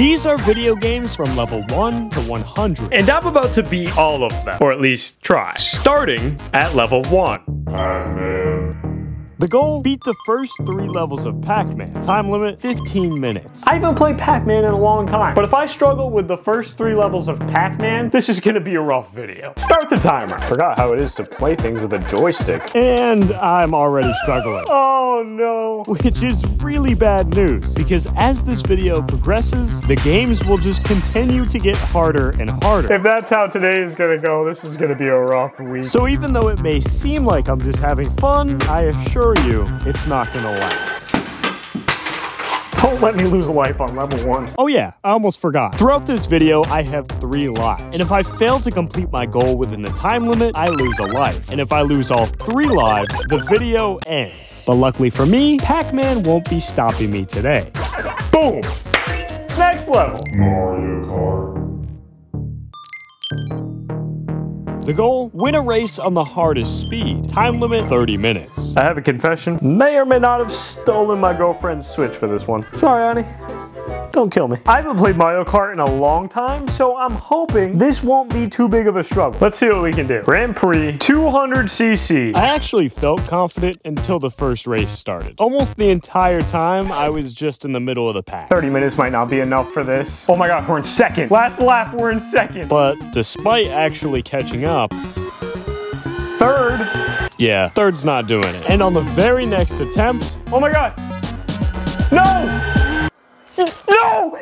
These are video games from level 1 to 100. And I'm about to beat all of them, or at least try, starting at level 1. The goal, beat the first three levels of Pac-Man. Time limit, 15 minutes. I haven't played Pac-Man in a long time, but if I struggle with the first three levels of Pac-Man, this is gonna be a rough video. Start the timer. Forgot how it is to play things with a joystick. And I'm already struggling. Oh no. Which is really bad news, because as this video progresses, the games will just continue to get harder and harder. If that's how today is gonna go, this is gonna be a rough week. So even though it may seem like I'm just having fun, I assure assure you, it's not gonna last. Don't let me lose a life on level one. Oh yeah, I almost forgot. Throughout this video, I have three lives. And if I fail to complete my goal within the time limit, I lose a life. And if I lose all three lives, the video ends. But luckily for me, Pac-Man won't be stopping me today. Boom! Next level. Mario Kart. The goal, win a race on the hardest speed. Time limit, 30 minutes. I have a confession. May or may not have stolen my girlfriend's Switch for this one. Sorry, honey. Don't kill me. I haven't played Mario Kart in a long time, so I'm hoping this won't be too big of a struggle. Let's see what we can do. Grand Prix 200cc. I actually felt confident until the first race started. Almost the entire time, I was just in the middle of the pack. 30 minutes might not be enough for this. Oh my gosh, we're in second. Last lap, we're in second. But despite actually catching up, third. Yeah, third's not doing it. And on the very next attempt, oh my god. No!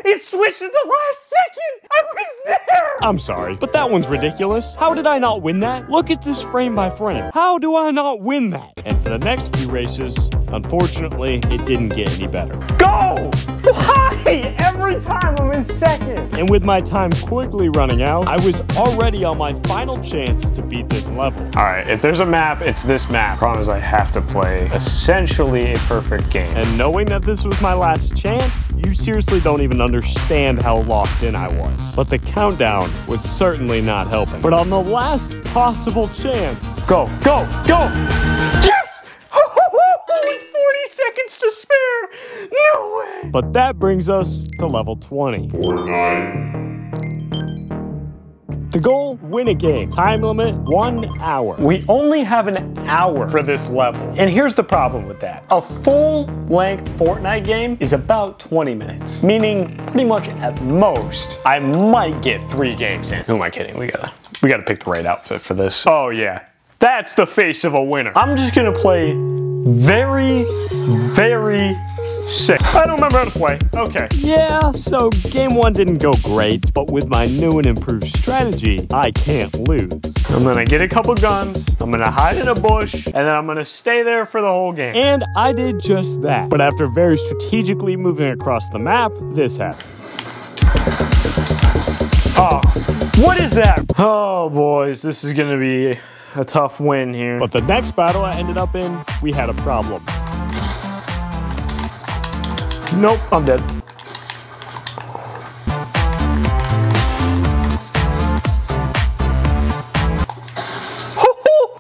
It switched at the last second! I was there! I'm sorry, but that one's ridiculous. How did I not win that? Look at this frame by frame. How do I not win that? And for the next few races, unfortunately, it didn't get any better. Go! Why? Every time I'm in second. And with my time quickly running out, I was already on my final chance to beat this level. All right, if there's a map, it's this map. Problem is I have to play essentially a perfect game. And knowing that this was my last chance, you seriously don't even understand how locked in I was. But the countdown was certainly not helping. But on the last possible chance... Go, go, go! Yes! Only 40 seconds to spare! No way! But that brings us to level 20. Fortnite. The goal, win a game. Time limit, one hour. We only have an hour for this level. And here's the problem with that. A full-length Fortnite game is about 20 minutes, meaning pretty much at most, I might get three games in. Who am I kidding? We gotta, we gotta pick the right outfit for this. Oh yeah, that's the face of a winner. I'm just gonna play very, very Sick. I don't remember how to play. Okay. Yeah, so game one didn't go great, but with my new and improved strategy, I can't lose. I'm gonna get a couple guns, I'm gonna hide in a bush, and then I'm gonna stay there for the whole game. And I did just that. But after very strategically moving across the map, this happened. Oh, what is that? Oh, boys, this is gonna be a tough win here. But the next battle I ended up in, we had a problem. Nope, I'm dead.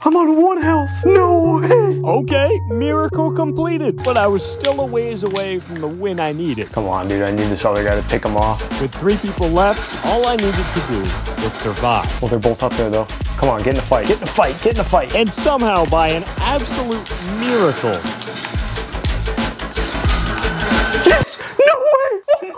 I'm on one health. No way. Okay, miracle completed. But I was still a ways away from the win I needed. Come on, dude. I need this other guy to pick him off. With three people left, all I needed to do was survive. Well, they're both up there, though. Come on, get in the fight. Get in the fight. Get in the fight. And somehow, by an absolute miracle,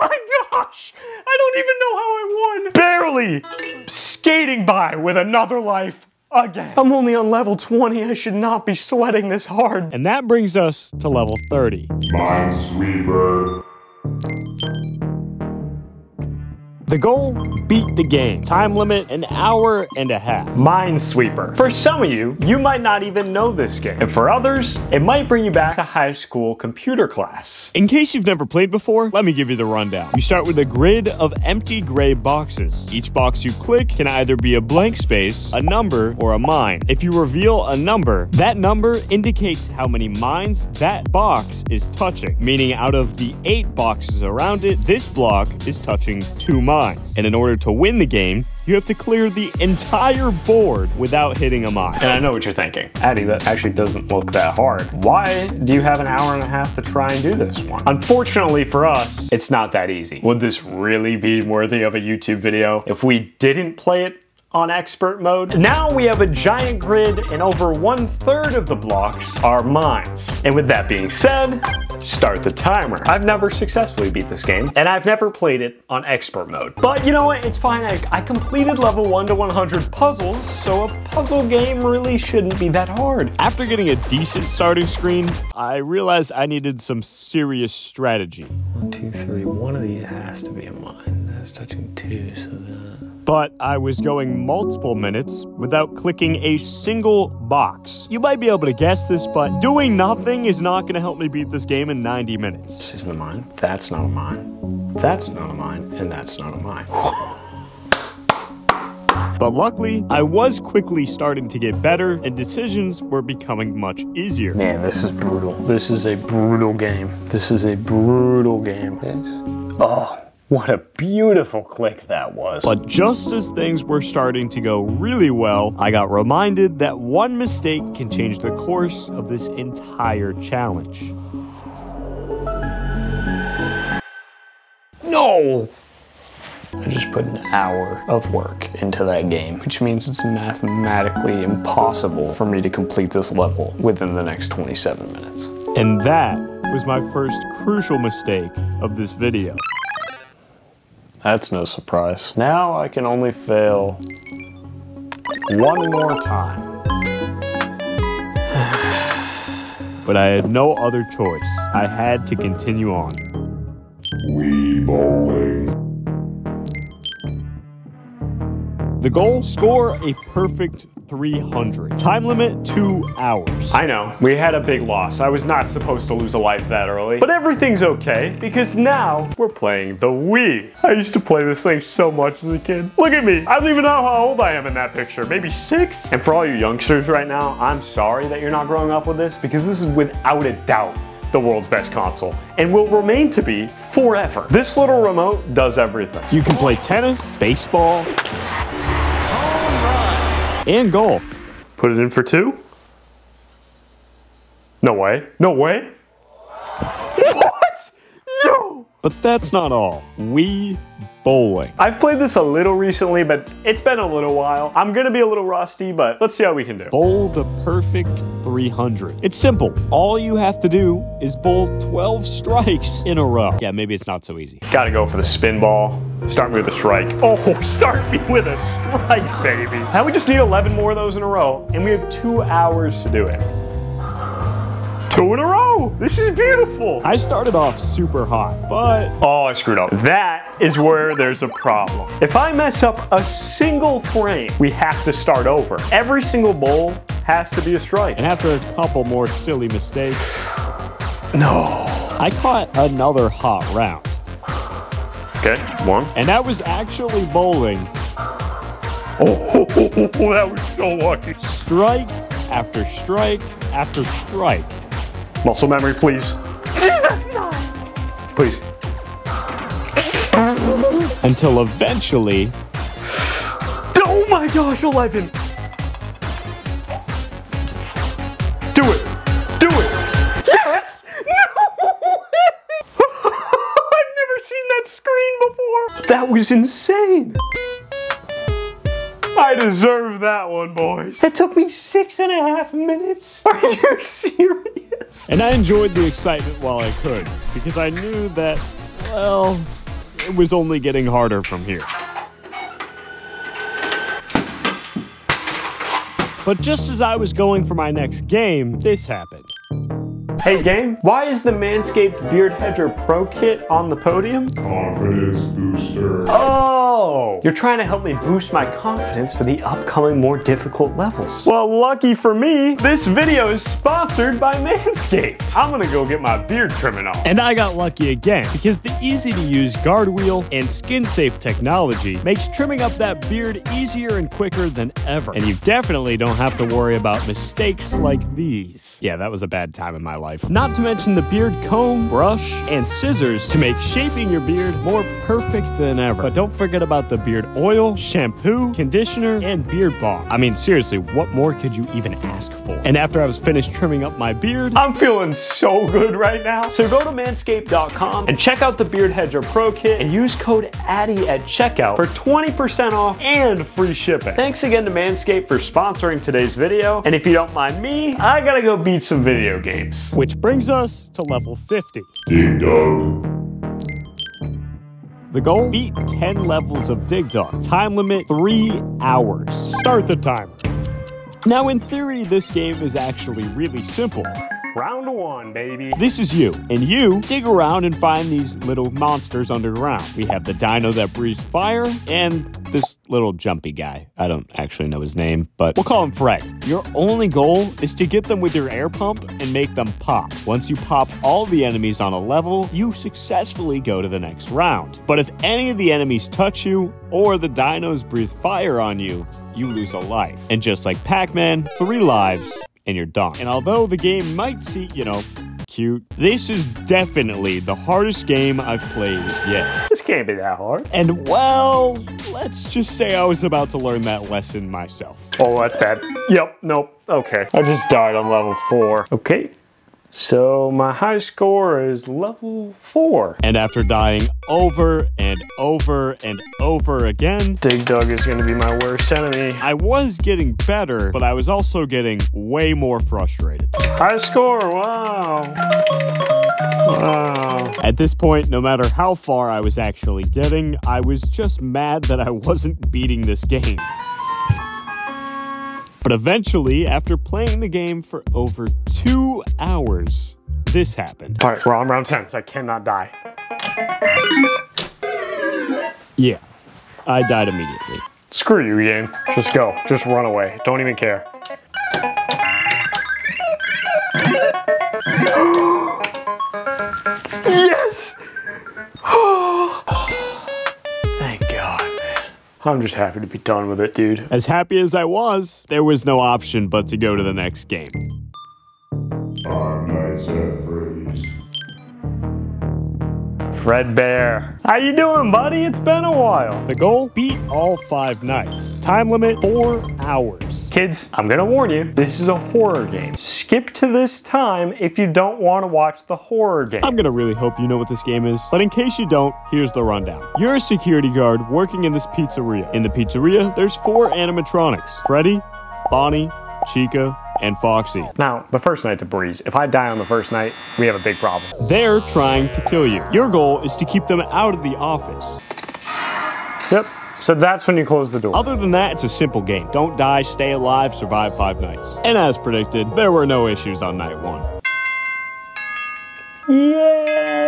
my gosh! I don't even know how I won! Barely! Skating by with another life again. I'm only on level 20. I should not be sweating this hard. And that brings us to level 30. Minesweeper. The goal, beat the game. Time limit, an hour and a half. Minesweeper. For some of you, you might not even know this game. And for others, it might bring you back to high school computer class. In case you've never played before, let me give you the rundown. You start with a grid of empty gray boxes. Each box you click can either be a blank space, a number, or a mine. If you reveal a number, that number indicates how many mines that box is touching. Meaning out of the eight boxes around it, this block is touching two mines. And in order to win the game, you you have to clear the entire board without hitting a mine. And I know what you're thinking. Addie, that actually doesn't look that hard. Why do you have an hour and a half to try and do this one? Unfortunately for us, it's not that easy. Would this really be worthy of a YouTube video if we didn't play it on expert mode. Now we have a giant grid and over one third of the blocks are mines. And with that being said, start the timer. I've never successfully beat this game and I've never played it on expert mode. But you know what, it's fine. I, I completed level one to 100 puzzles, so a puzzle game really shouldn't be that hard. After getting a decent starting screen, I realized I needed some serious strategy. One, two, three, one of these has to be a mine. That's touching two, so that... But I was going multiple minutes without clicking a single box. You might be able to guess this, but doing nothing is not going to help me beat this game in 90 minutes. This isn't a mine. That's not a mine. That's not a mine. And that's not a mine. But luckily, I was quickly starting to get better and decisions were becoming much easier. Man, this is brutal. This is a brutal game. This is a brutal game. Yes. Oh, what a beautiful click that was. But just as things were starting to go really well, I got reminded that one mistake can change the course of this entire challenge. No! I just put an hour of work into that game, which means it's mathematically impossible for me to complete this level within the next 27 minutes. And that was my first crucial mistake of this video. That's no surprise. Now I can only fail one more time. but I had no other choice. I had to continue on. Wii bowling. The goal, score a perfect 300. Time limit, two hours. I know, we had a big loss. I was not supposed to lose a life that early. But everything's okay, because now we're playing the Wii. I used to play this thing so much as a kid. Look at me, I don't even know how old I am in that picture. Maybe six? And for all you youngsters right now, I'm sorry that you're not growing up with this, because this is without a doubt the world's best console and will remain to be forever. This little remote does everything. You can play tennis, baseball, and goal. Put it in for two? No way. No way. what? No! But that's not all. Wii bowling. I've played this a little recently, but it's been a little while. I'm gonna be a little rusty, but let's see how we can do. Bowl the perfect 300. It's simple. All you have to do is bowl 12 strikes in a row. Yeah, maybe it's not so easy. Gotta go for the spin ball. Start me with a strike. Oh, start me with a strike, baby. Now we just need 11 more of those in a row, and we have two hours to do it. Two in a row. This is beautiful. I started off super hot, but... Oh, I screwed up. That is where there's a problem. If I mess up a single frame, we have to start over. Every single bowl has to be a strike. And after a couple more silly mistakes... no. I caught another hot round. Okay, one. And that was actually bowling. Oh, that was so lucky. Strike after strike after strike. Muscle memory, please. please. Until eventually. Oh my gosh, 11. Do it. Do it. Yes! No! I've never seen that screen before. That was insane. I deserve that one, boys. That took me six and a half minutes. Are you serious? And I enjoyed the excitement while I could, because I knew that, well, it was only getting harder from here. But just as I was going for my next game, this happened. Hey game, why is the Manscaped Beard Hedger Pro Kit on the podium? Confidence booster. Oh! Oh. You're trying to help me boost my confidence for the upcoming more difficult levels. Well, lucky for me, this video is sponsored by Manscaped. I'm gonna go get my beard trimming on. And I got lucky again, because the easy to use guard wheel and skin safe technology makes trimming up that beard easier and quicker than ever. And you definitely don't have to worry about mistakes like these. Yeah, that was a bad time in my life. Not to mention the beard comb, brush, and scissors to make shaping your beard more perfect than ever. But don't forget forget about the beard oil, shampoo, conditioner, and beard balm. I mean, seriously, what more could you even ask for? And after I was finished trimming up my beard, I'm feeling so good right now. So go to manscaped.com and check out the Beard Hedger Pro Kit and use code ADDIE at checkout for 20% off and free shipping. Thanks again to Manscaped for sponsoring today's video. And if you don't mind me, I gotta go beat some video games. which brings us to level 50. Dig Dug. The goal? Beat 10 levels of Dig Dug. Time limit 3 hours. Start the timer. Now, in theory, this game is actually really simple. Round one, baby. This is you, and you dig around and find these little monsters underground. We have the dino that breathes fire, and this little jumpy guy. I don't actually know his name, but we'll call him Fred. Your only goal is to get them with your air pump and make them pop. Once you pop all the enemies on a level, you successfully go to the next round. But if any of the enemies touch you, or the dinos breathe fire on you, you lose a life. And just like Pac Man, three lives, and you're done. And although the game might seem, you know, cute, this is definitely the hardest game I've played yet. This can't be that hard. And well, let's just say I was about to learn that lesson myself. Oh, that's bad. Yep, nope, okay. I just died on level four. Okay, so my high score is level four. And after dying over and over and over again, Dig Dug is gonna be my worst enemy. I was getting better, but I was also getting way more frustrated. High score, wow. Wow. At this point, no matter how far I was actually getting, I was just mad that I wasn't beating this game. But eventually, after playing the game for over two hours, this happened. All right, we're on round 10, so I cannot die. Yeah, I died immediately. Screw you, game. Just go. Just run away. Don't even care. yes! Oh, I'm just happy to be done with it, dude. As happy as I was, there was no option but to go to the next game. Fred Bear. How you doing, buddy? It's been a while. The goal? Beat all five nights. Time limit four hours. Kids, I'm gonna warn you, this is a horror game. Skip to this time if you don't want to watch the horror game. I'm gonna really hope you know what this game is, but in case you don't, here's the rundown. You're a security guard working in this pizzeria. In the pizzeria, there's four animatronics Freddy, Bonnie, Chica, and Foxy. Now, the first night's a breeze. If I die on the first night, we have a big problem. They're trying to kill you. Your goal is to keep them out of the office. Yep. So that's when you close the door. Other than that, it's a simple game. Don't die, stay alive, survive five nights. And as predicted, there were no issues on night one. Yay!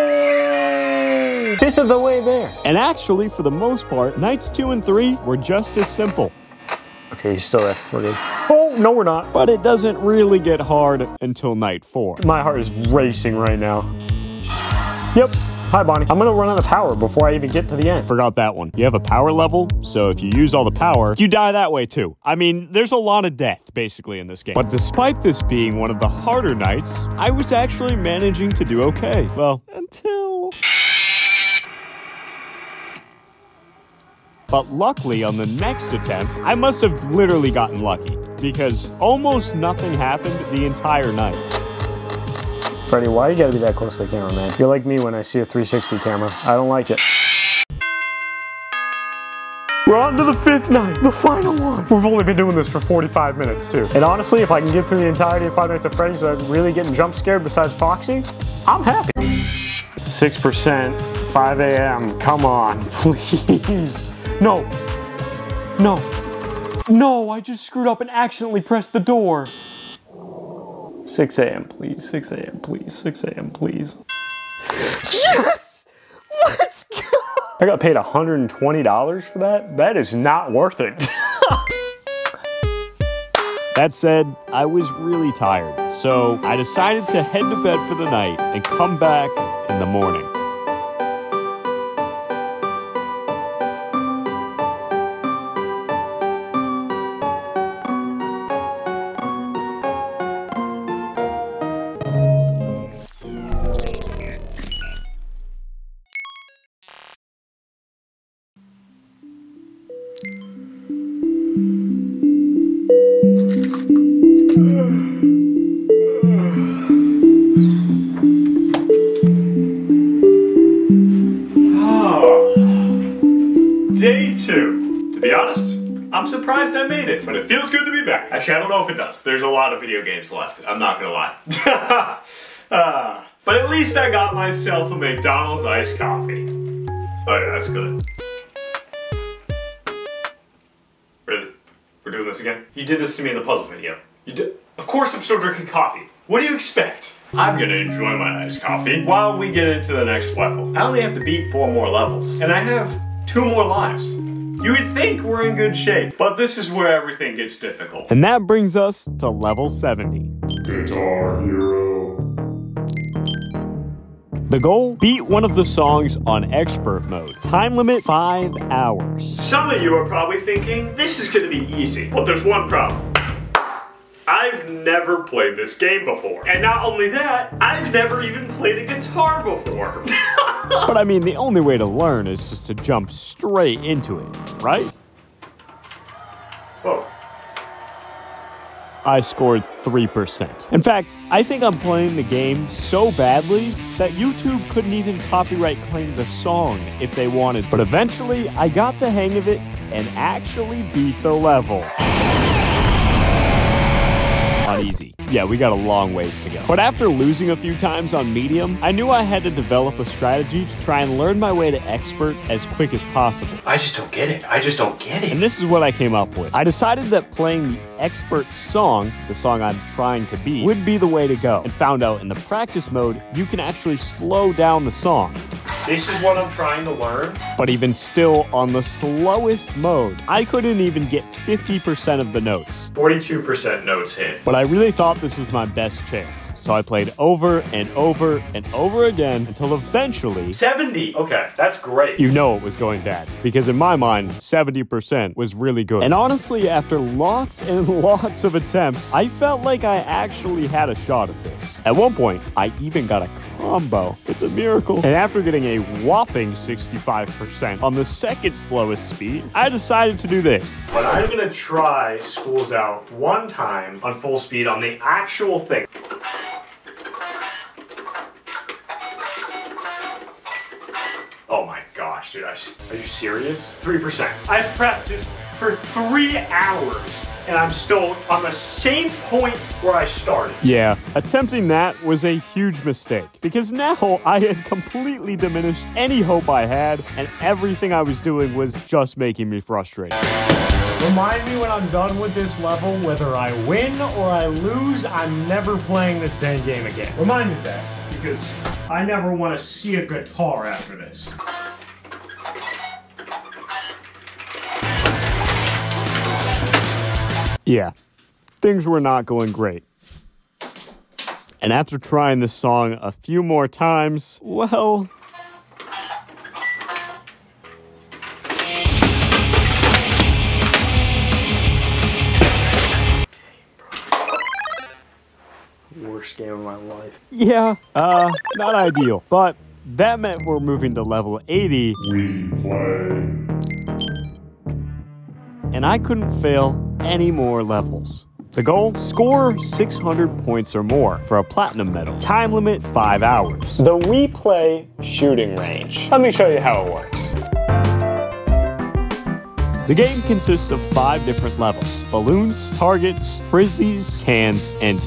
Fifth of the way there. And actually, for the most part, nights two and three were just as simple. Okay, he's still there. We're good. Oh, no, we're not. But it doesn't really get hard until night four. My heart is racing right now. Yep. Hi, Bonnie. I'm gonna run out of power before I even get to the end. Forgot that one. You have a power level, so if you use all the power, you die that way too. I mean, there's a lot of death, basically, in this game. But despite this being one of the harder nights, I was actually managing to do okay. Well, until... But luckily, on the next attempt, I must have literally gotten lucky, because almost nothing happened the entire night. Freddy, why you gotta be that close to the camera, man? You're like me when I see a 360 camera. I don't like it. We're on to the fifth night, the final one. We've only been doing this for 45 minutes, too. And honestly, if I can get through the entirety of Five Nights at Freddy's without really getting jump scared besides Foxy, I'm happy. 6%, 5 a.m., come on, please. No, no, no, I just screwed up and accidentally pressed the door. 6 a.m., please. 6 a.m., please. 6 a.m., please. Yes! Let's go! I got paid $120 for that? That is not worth it. That said, I was really tired, so I decided to head to bed for the night and come back in the morning. Be honest, I'm surprised I made it, but it feels good to be back. Actually, I don't know if it does. There's a lot of video games left. I'm not gonna lie. Ah, but at least I got myself a McDonald's iced coffee. Oh yeah, that's good. Really? We're doing this again? You did this to me in the puzzle video. You did? Of course I'm still drinking coffee. What do you expect? I'm gonna enjoy my iced coffee while we get into the next level. I only have to beat four more levels, and I have two more lives. You would think we're in good shape, but this is where everything gets difficult. And that brings us to level 70. Guitar Hero. The goal? Beat one of the songs on expert mode. Time limit 5 hours. Some of you are probably thinking, this is gonna be easy. But there's one problem. I've never played this game before. And not only that, I've never even played a guitar before. but I mean, the only way to learn is just to jump straight into it, right? Whoa. I scored 3%. In fact, I think I'm playing the game so badly that YouTube couldn't even copyright claim the song if they wanted to. But eventually, I got the hang of it and actually beat the level. Not easy. Yeah, we got a long ways to go. But after losing a few times on medium, I knew I had to develop a strategy to try and learn my way to expert as quick as possible. I just don't get it. I just don't get it. And this is what I came up with. I decided that playing the expert song, the song I'm trying to be, would be the way to go. And found out in the practice mode, you can actually slow down the song. This is what I'm trying to learn. But even still, on the slowest mode, I couldn't even get 50% of the notes. 42% notes hit. But I really thought this was my best chance. So I played over and over and over again until eventually 70. Okay, that's great. you know it was going bad. Because in my mind, 70% was really good. And honestly, after lots and lots of attempts, I felt like I actually had a shot at this. At one point, I even got a combo. It's a miracle. And after getting a whopping 65% on the second slowest speed, I decided to do this. But I'm gonna try Schools Out one time on full speed on the actual thing. Oh my gosh, dude, I, are you serious? 3%. I've prepped for three hours and I'm still on the same point where I started. Yeah, attempting that was a huge mistake because now I had completely diminished any hope I had, and everything I was doing was just making me frustrated. Remind me when I'm done with this level, whether I win or I lose, I'm never playing this dang game again. Remind me of that, because I never want to see a guitar after this. Yeah, things were not going great. And after trying this song a few more times, well. Worst game of my life. Yeah, uh, not ideal. But that meant we're moving to level 80, Wii Play. and I couldn't fail any more levels. The goal? Score 600 points or more for a platinum medal. Time limit 5 hours. The Wii Play shooting range. Let me show you how it works. The game consists of five different levels balloons, targets, frisbees, cans, and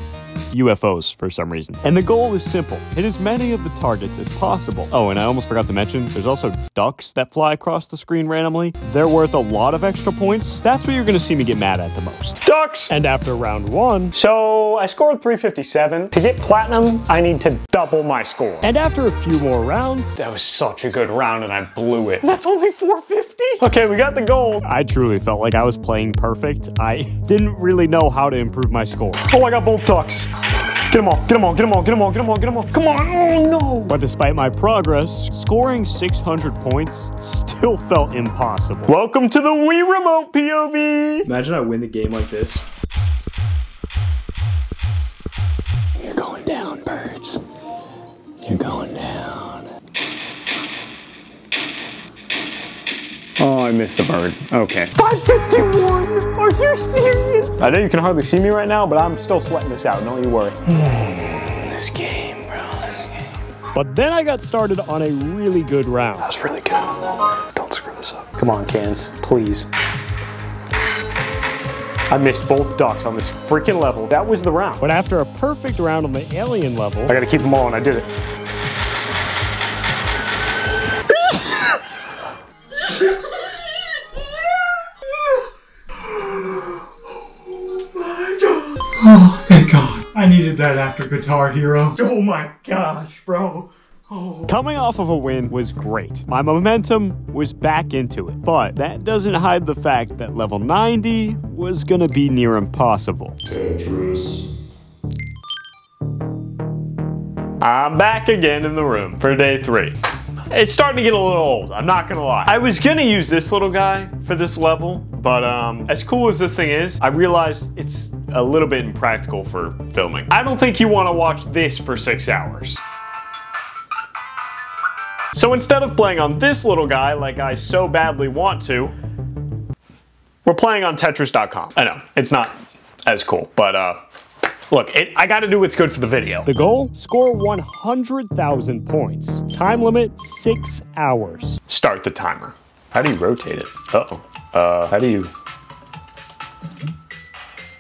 UFOs for some reason. And the goal is simple hit as many of the targets as possible. Oh, and I almost forgot to mention there's also ducks that fly across the screen randomly. They're worth a lot of extra points. That's what you're gonna see me get mad at the most. Ducks! And after round one, So I scored 357. To get platinum, I need to double my score. and after a few more rounds, That was such a good round and I blew it. That's only 450? Okay, we got the gold. I truly felt like I was playing perfect. I didn't really know how to improve my score. Oh, I got both ducks. Get them all, get them all, get them all, get them all, get them all, get them all. Come on, oh no. But despite my progress, scoring 600 points still felt impossible. Welcome to the Wii Remote POV. Imagine I win the game like this. You're going down, birds. You're going down. I missed the bird. Okay. 551! Are you serious? I know you can hardly see me right now, but I'm still sweating this out. Don't you worry. Hmm, this game, bro. This game. But then I got started on a really good round. That was really good. Don't screw this up. Come on, cans, please. I missed both ducks on this freaking level. That was the round. But after a perfect round on the alien level, I gotta keep them all, and I did it. Oh, thank God. I needed that after Guitar Hero. Oh my gosh, bro. Oh. coming off of a win was great. My momentum was back into it. But that doesn't hide the fact that level 90 was gonna be near impossible. Tetris. I'm back again in the room for day three. It's starting to get a little old, I'm not gonna lie. I was gonna use this little guy for this level, but um, as cool as this thing is, I realized it's a little bit impractical for filming. I don't think you wanna watch this for six hours. So instead of playing on this little guy like I so badly want to, we're playing on Tetris.com. I know, it's not as cool, but uh, look, it, I gotta do what's good for the video. The goal? Score 100,000 points. Time limit, six hours. Start the timer. How do you rotate it? Uh-oh. Uh, how do you...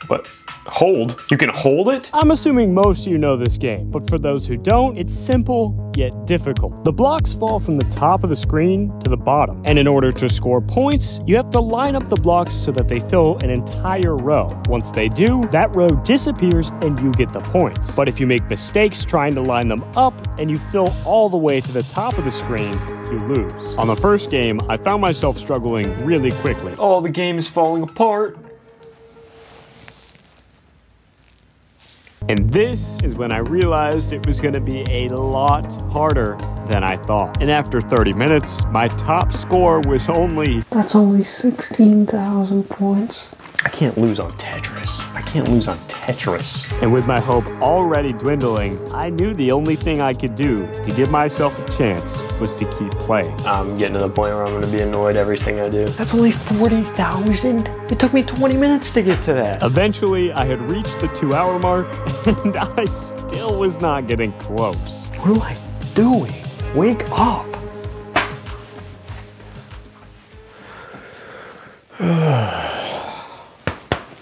What? Hold? You can hold it? I'm assuming most of you know this game, but for those who don't, it's simple yet difficult. The blocks fall from the top of the screen to the bottom, and in order to score points, you have to line up the blocks so that they fill an entire row. Once they do, that row disappears and you get the points. But if you make mistakes trying to line them up and you fill all the way to the top of the screen, you lose. On the first game, I found myself struggling really quickly. Oh, the game is falling apart. And this is when I realized it was going to be a lot harder than I thought. And after 30 minutes, my top score was only That's only 16,000 points. I can't lose on Tetris. I can't lose on Tetris. And with my hope already dwindling, I knew the only thing I could do to give myself a chance was to keep playing. I'm getting to the point where I'm gonna be annoyed every thing I do. That's only 40,000? It took me 20 minutes to get to that. Eventually, I had reached the two hour mark, and I still was not getting close. What am I doing? Wake up.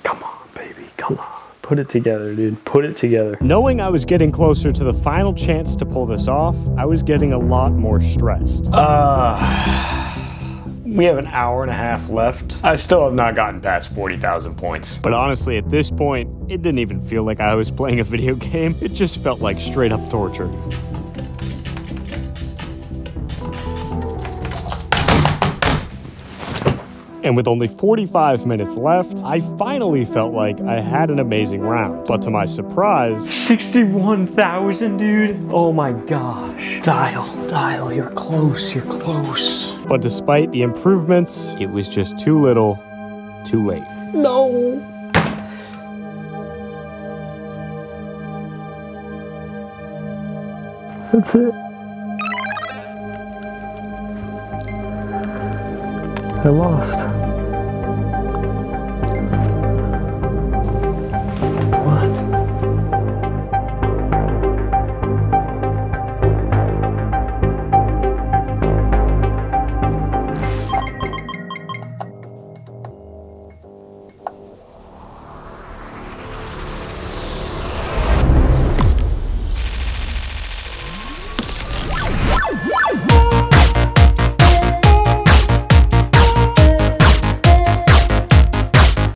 Come on, baby, come on. Put it together, dude. Put it together. Knowing I was getting closer to the final chance to pull this off, I was getting a lot more stressed. Uh, we have an hour and a half left. I still have not gotten past 40,000 points. But honestly, at this point, it didn't even feel like I was playing a video game. It just felt like straight up torture. And with only 45 minutes left, I finally felt like I had an amazing round. But to my surprise, 61,000, dude. Oh my gosh. Dial, dial, you're close, you're close. but despite the improvements, it was just too little, too late. No. That's it. I lost.